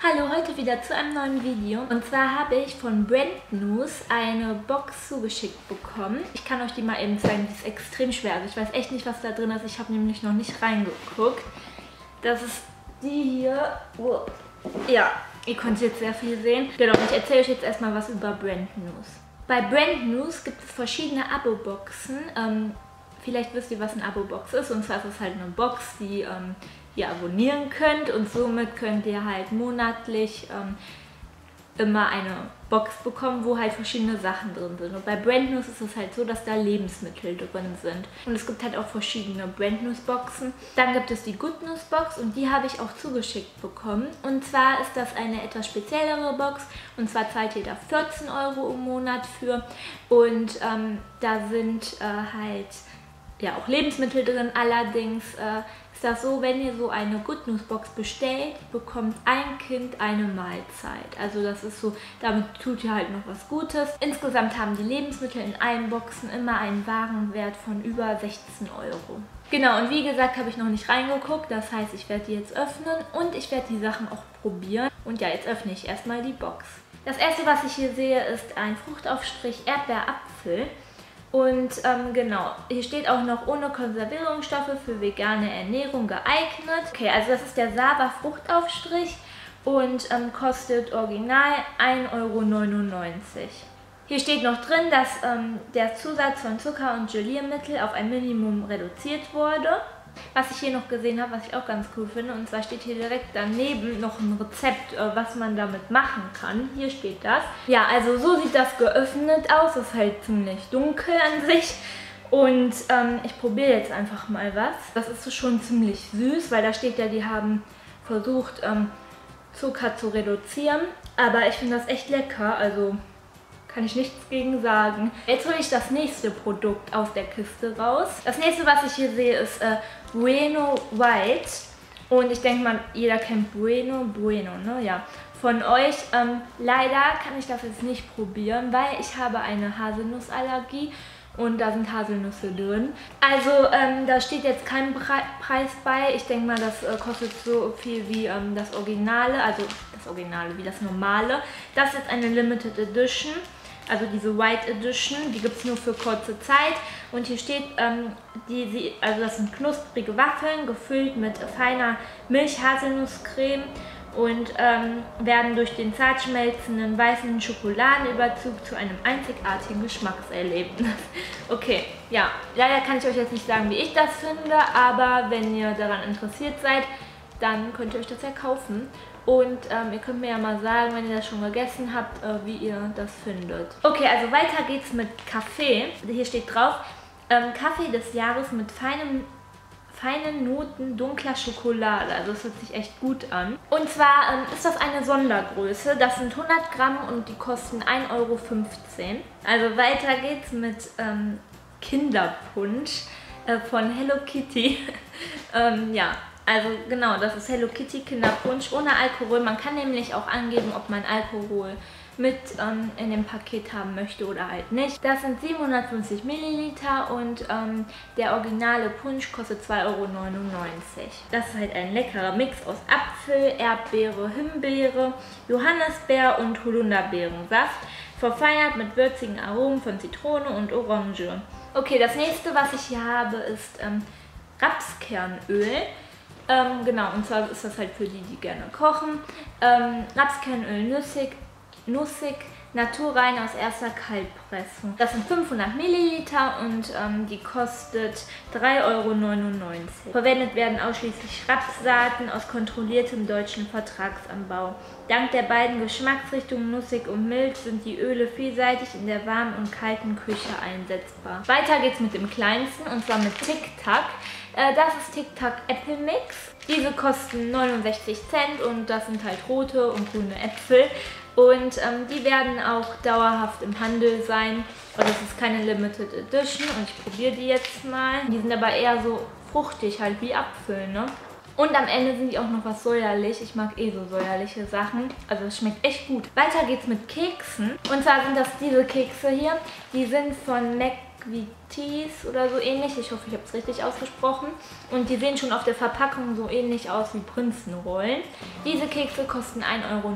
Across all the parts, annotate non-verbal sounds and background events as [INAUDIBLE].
Hallo, heute wieder zu einem neuen Video. Und zwar habe ich von Brand News eine Box zugeschickt bekommen. Ich kann euch die mal eben zeigen, die ist extrem schwer. Also ich weiß echt nicht, was da drin ist. Ich habe nämlich noch nicht reingeguckt. Das ist die hier. Ja, ihr könnt jetzt sehr viel sehen. Genau, ich erzähle euch jetzt erstmal was über Brand News. Bei Brand News gibt es verschiedene Abo-Boxen. Ähm, vielleicht wisst ihr, was eine Abo-Box ist. Und zwar ist es halt eine Box, die ähm, ihr abonnieren könnt und somit könnt ihr halt monatlich ähm, immer eine Box bekommen, wo halt verschiedene Sachen drin sind. Und bei Brand News ist es halt so, dass da Lebensmittel drin sind. Und es gibt halt auch verschiedene Brand News Boxen. Dann gibt es die Good News Box und die habe ich auch zugeschickt bekommen. Und zwar ist das eine etwas speziellere Box. Und zwar zahlt ihr da 14 Euro im Monat für. Und ähm, da sind äh, halt ja auch Lebensmittel drin. Allerdings äh, ist das so, wenn ihr so eine Good News Box bestellt, bekommt ein Kind eine Mahlzeit. Also das ist so, damit tut ihr halt noch was Gutes. Insgesamt haben die Lebensmittel in allen Boxen immer einen Warenwert von über 16 Euro. Genau, und wie gesagt, habe ich noch nicht reingeguckt. Das heißt, ich werde die jetzt öffnen und ich werde die Sachen auch probieren. Und ja, jetzt öffne ich erstmal die Box. Das erste, was ich hier sehe, ist ein Fruchtaufstrich Erdbeerapfel. Und ähm, genau, hier steht auch noch ohne Konservierungsstoffe für vegane Ernährung geeignet. Okay, also das ist der Sava Fruchtaufstrich und ähm, kostet original 1,99 Euro. Hier steht noch drin, dass ähm, der Zusatz von Zucker und Geliermittel auf ein Minimum reduziert wurde. Was ich hier noch gesehen habe, was ich auch ganz cool finde, und zwar steht hier direkt daneben noch ein Rezept, äh, was man damit machen kann. Hier steht das. Ja, also so sieht das geöffnet aus. Ist halt ziemlich dunkel an sich. Und ähm, ich probiere jetzt einfach mal was. Das ist schon ziemlich süß, weil da steht ja, die haben versucht, ähm, Zucker zu reduzieren. Aber ich finde das echt lecker. Also kann ich nichts gegen sagen. Jetzt hole ich das nächste Produkt aus der Kiste raus. Das nächste, was ich hier sehe, ist äh, Bueno White. Und ich denke mal, jeder kennt Bueno. Bueno, ne? Ja. Von euch. Ähm, leider kann ich das jetzt nicht probieren, weil ich habe eine Haselnussallergie und da sind Haselnüsse drin. Also ähm, da steht jetzt kein Pre Preis bei. Ich denke mal, das äh, kostet so viel wie ähm, das Originale, also das Originale, wie das normale. Das ist eine Limited Edition also diese White Edition, die gibt es nur für kurze Zeit. Und hier steht, ähm, die, sie, also das sind knusprige Waffeln, gefüllt mit feiner Milch-Haselnusscreme und ähm, werden durch den zart schmelzenden weißen Schokoladenüberzug zu einem einzigartigen Geschmackserlebnis. [LAUGHS] Okay, ja, leider kann ich euch jetzt nicht sagen, wie ich das finde, aber wenn ihr daran interessiert seid, dann könnt ihr euch das ja kaufen. Und ähm, ihr könnt mir ja mal sagen, wenn ihr das schon gegessen habt, äh, wie ihr das findet. Okay, also weiter geht's mit Kaffee. Hier steht drauf, ähm, Kaffee des Jahres mit feinem feinen Noten dunkler Schokolade. Also das hört sich echt gut an. Und zwar ähm, ist das eine Sondergröße. Das sind 100 Gramm und die kosten 1,15 Euro. Also weiter geht's mit ähm, Kinderpunsch äh, von Hello Kitty. [LAUGHS] ähm, ja, also genau, das ist Hello Kitty Kinderpunsch ohne Alkohol. Man kann nämlich auch angeben, ob man Alkohol mit ähm, in dem Paket haben möchte oder halt nicht. Das sind 750 Milliliter und ähm, der originale Punsch kostet 2,99 Euro. Das ist halt ein leckerer Mix aus Apfel, Erdbeere, Himbeere, Johannisbeer und Holunderbeerensaft. Verfeinert mit würzigen Aromen von Zitrone und Orange. Okay, das nächste, was ich hier habe, ist ähm, Rapskernöl. Ähm, genau, und zwar ist das halt für die, die gerne kochen. Ähm, Rapskernöl nussig, nussig, naturrein aus erster Kaltpressung. Das sind 500 Milliliter und ähm, die kostet 3,99 Euro. Verwendet werden ausschließlich Rapssaaten aus kontrolliertem deutschen Vertragsanbau. Dank der beiden Geschmacksrichtungen nussig und mild sind die Öle vielseitig in der warmen und kalten Küche einsetzbar. Weiter geht's mit dem kleinsten und zwar mit Tic Tac. Äh, das ist Tic Tac Apple Mix. Diese kosten 69 Cent und das sind halt rote und grüne Äpfel. Und ähm, die werden auch dauerhaft im Handel sein. Und das ist keine Limited Edition. Und ich probiere die jetzt mal. Die sind aber eher so fruchtig, halt wie Apfel, ne? Und am Ende sind die auch noch was säuerlich. Ich mag eh so säuerliche Sachen. Also es schmeckt echt gut. Weiter geht's mit Keksen. Und zwar sind das diese Kekse hier. Die sind von Mac Quitis oder so ähnlich. Ich hoffe, ich habe es richtig ausgesprochen. Und die sehen schon auf der Verpackung so ähnlich aus wie Prinzenrollen. Diese Kekse kosten 1,79 Euro.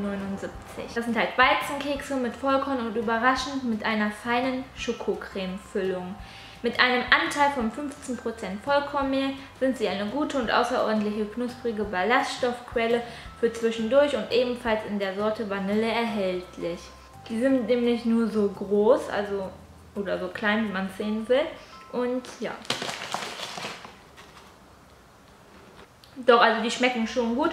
Das sind halt Weizenkekse mit Vollkorn und überraschend mit einer feinen Schokocreme-Füllung. Mit einem Anteil von 15% Vollkornmehl sind sie eine gute und außerordentliche knusprige Ballaststoffquelle für zwischendurch und ebenfalls in der Sorte Vanille erhältlich. Die sind nämlich nur so groß, also oder so klein, wie man es sehen will. Und ja. Doch, also die schmecken schon gut.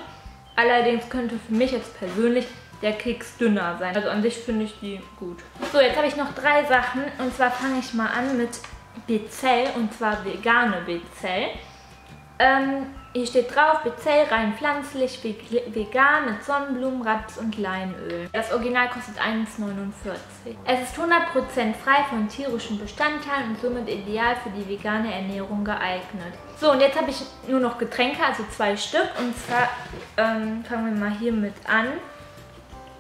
Allerdings könnte für mich jetzt persönlich der Keks dünner sein. Also an sich finde ich die gut. So, jetzt habe ich noch drei Sachen. Und zwar fange ich mal an mit Bezell und zwar vegane Bezell. Ähm, hier steht drauf, Bezell rein pflanzlich, vegan mit Sonnenblumen, Raps und Leinöl. Das Original kostet 1,49. Es ist 100% frei von tierischen Bestandteilen und somit ideal für die vegane Ernährung geeignet. So, und jetzt habe ich nur noch Getränke, also zwei Stück. Und zwar ähm, fangen wir mal hiermit an.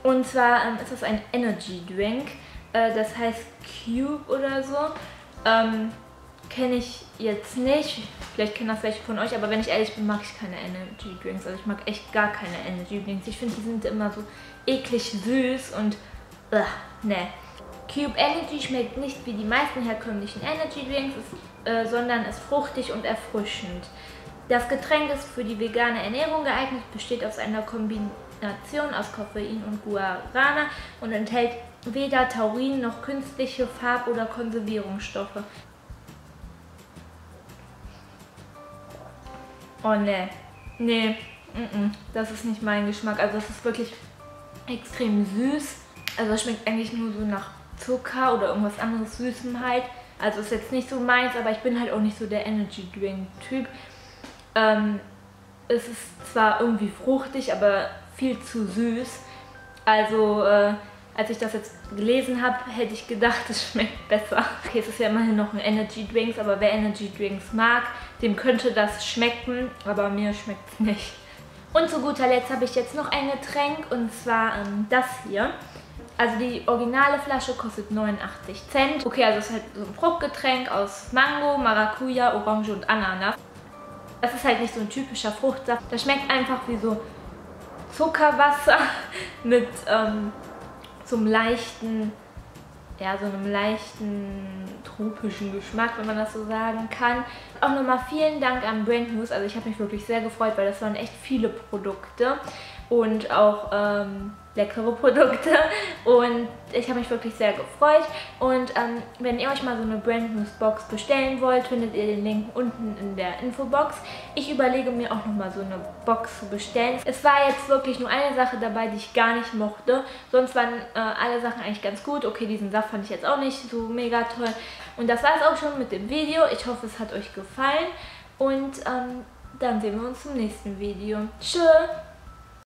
Und zwar ähm, ist das ein Energy Drink. Äh, das heißt Cube oder so. Ähm, Kenne ich jetzt nicht. Vielleicht kennen das welche von euch, aber wenn ich ehrlich bin, mag ich keine Energy Drinks. Also ich mag echt gar keine Energy Drinks. Ich finde, die sind immer so eklig süß und uh, ne. Cube Energy schmeckt nicht wie die meisten herkömmlichen Energy Drinks, ist, äh, sondern ist fruchtig und erfrischend. Das Getränk ist für die vegane Ernährung geeignet, besteht aus einer Kombination aus Koffein und Guarana und enthält weder Taurin noch künstliche Farb- oder Konservierungsstoffe. Oh ne, nee, mm das ist nicht mein Geschmack. Also es ist wirklich extrem süß. Also es schmeckt eigentlich nur so nach Zucker oder irgendwas anderes Süßem halt. Also ist jetzt nicht so meins, aber ich bin halt auch nicht so der Energy Drink Typ. Ähm, es ist zwar irgendwie fruchtig, aber viel zu süß. Also äh, als ich das jetzt gelesen habe, hätte ich gedacht, [LAUGHS] es schmeckt besser. Okay, es ist ja immerhin noch ein Energy Drinks, aber wer Energy Drinks mag, dem könnte das schmecken, aber mir schmeckt es nicht. Und zu guter Letzt habe ich jetzt noch ein Getränk und zwar ähm, das hier. Also die originale Flasche kostet 89 Cent. Okay, also es ist halt so ein Fruchtgetränk aus Mango, Maracuja, Orange und Ananas. Das ist halt nicht so ein typischer Fruchtsaft. Das schmeckt einfach wie so Zuckerwasser [LAUGHS] mit ähm, zum leichten, ja, so einem leichten tropischen Geschmack, wenn man das so sagen kann. Auch nochmal vielen Dank an Brand News. Also ich habe mich wirklich sehr gefreut, weil das waren echt viele Produkte und auch ähm, leckere Produkte und ich habe mich wirklich sehr gefreut und ähm, wenn ihr euch mal so eine Brand News Box bestellen wollt, findet ihr den Link unten in der Infobox. Ich überlege mir auch nochmal so eine Box zu bestellen. Es war jetzt wirklich nur eine Sache dabei, die ich gar nicht mochte, sonst waren äh, alle Sachen eigentlich ganz gut. Okay, diesen Saft fand ich jetzt auch nicht so mega toll und das war es auch schon mit dem Video. Ich hoffe, es hat euch gefallen und ähm, dann sehen wir uns im nächsten Video. Tschüss!